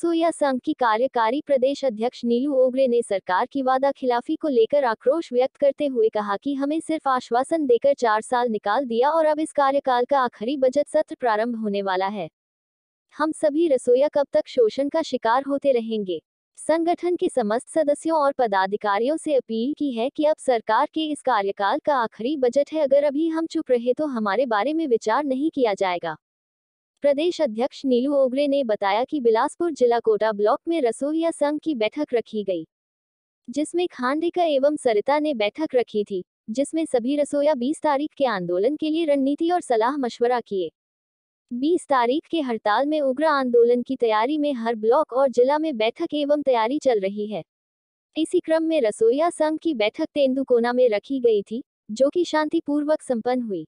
रसोईया संघ की कार्यकारी प्रदेश अध्यक्ष नीलू ओगरे ने सरकार की वादा खिलाफी को लेकर आक्रोश व्यक्त करते हुए कहा कि हमें सिर्फ़ आश्वासन देकर चार साल निकाल दिया और अब इस कार्यकाल का आखिरी बजट सत्र प्रारंभ होने वाला है। हम सभी रसोईया कब तक शोषण का शिकार होते रहेंगे? संगठन के समस्त सदस्यों और पदाधिकारियों से अपील की है कि अब सरकार के इस कार्यकाल का आखिरी बजट है। अगर अभी हम चुप रहे तो हमारे बारे में विचार नहीं किया जाएगा। प्रदेश अध्यक्ष नीलू ओगरे ने बताया कि बिलासपुर जिला कोटा ब्लॉक में रसोईया संघ की बैठक रखी गई, जिसमें खांडेकर एवं सरिता ने बैठक रखी थी, जिसमें सभी रसोईया 20 तारीख के आंदोलन के लिए रणनीति और सलाह मशवरा किए। 20 तारीख के हड़ताल में उग्र आंदोलन की तैयारी में हर ब्लॉक और जिला में बैठक एवं तैयारी चल रही है। इसी क्रम में रसोईया संघ की बैठक तेंदुकोना में रखी गई थी, जो कि शांतिपूर्वक संपन्न हुई।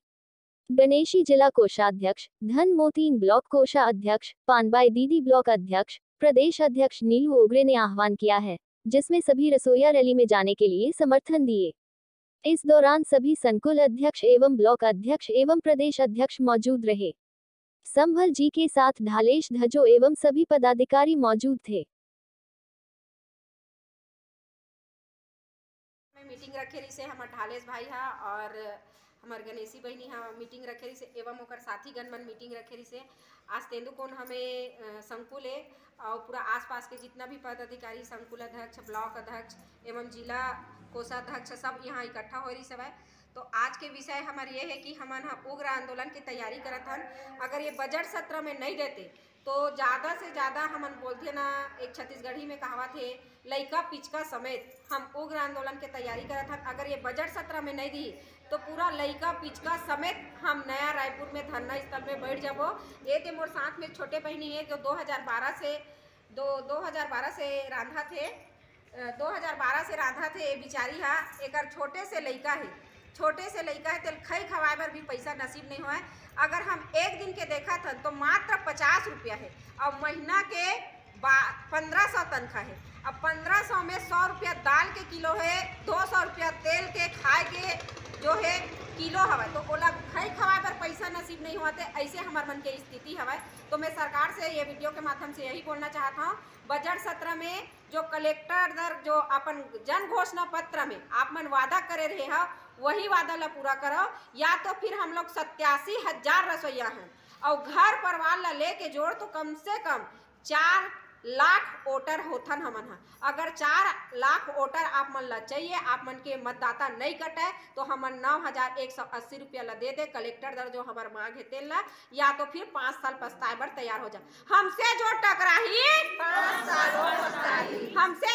गणेशी जिला कोषाध्यक्ष, धन मोतीन ब्लॉक कोषा अध्यक्ष पानबाई दीदी ब्लॉक अध्यक्ष, प्रदेश अध्यक्ष नीलू ओगरे ने आह्वान किया है, जिसमें सभी रसोईया रैली में जाने के लिए समर्थन दिए। इस दौरान सभी संकुल अध्यक्ष एवं ब्लॉक अध्यक्ष एवं प्रदेश अध्यक्ष मौजूद रहे। संभल जी के साथ ढालेश धजो एवं सभी पदाधिकारी मौजूद थे। मीटिंग रखे रही से हमार ढालेश भाई हा और हमार गणेशी बहनी हा मीटिंग रखे रही से एवं ओकर साथी गणमन मीटिंग रखे रही से। आज तेंदुकोन हमें संकुल है और पूरा आसपास के जितना भी पदाधिकारी, संकुल अध्यक्ष, ब्लॉक अध्यक्ष एवं जिला कोषाध्यक्ष सब यहाँ इकट्ठा हो रही सब है तो आज के विषय हमार ये है कि हम उग्र आंदोलन की तैयारी करत हन। अगर ये बजट सत्र में नहीं देते तो ज़्यादा से ज़्यादा हमन बोलते हैं ना एक छत्तीसगढ़ी में कहावत है लइका पिचका समेत। हम उग्र आंदोलन के तैयारी करत हन। अगर ये बजट सत्र में नहीं दी तो पूरा लइका पिचका समेत हम नया रायपुर में धरना स्थल में बैठ जाबो। ये ते मोर साथ में छोटे बहनी है जो 2012 से दो 2012 से रांधा थे। अ, 2012 से रांधा थे ये बिचारी हा एक छोटे से लइका है। छोटे से लड़का है, तेल खई खवाए पर भी पैसा नसीब नहीं हुआ है। अगर हम एक दिन के देखा था तो मात्र पचास रुपया है। और महीना के पंद्रह सौ तनख्वाह है। अब पंद्रह सौ में सौ रुपया दाल के किलो है, दो सौ रुपया तेल के खाए के जो है किलो हवा तो ओला खई खवाए पर पैसा नसीब नहीं हुआ ऐसे हमार मन के स्थिति हवा तो मैं सरकार से ये वीडियो के माध्यम से यही बोलना चाहता हूँ बजट सत्र में जो कलेक्टर दर, जो अपन जन घोषणा पत्र में आप मन वादा करे रहे हो वही वादा ला पूरा करो या तो फिर हम लोग सत्यासी हज़ार रसोईया हैं। और घर परिवार ला लेके जोड़ तो कम से कम चार लाख वोटर होथन हमन हा। अगर चार लाख वोटर आप मन ला चाहिए आप मन के मतदाता नहीं कटे तो हमन नौ हज़ार एक सौ अस्सी रुपया ला दे दे कलेक्टर दर जो हमार मांग है तेल ला या तो फिर पाँच साल पछताए बर तैयार हो जाए हमसे जो टकराही हमसे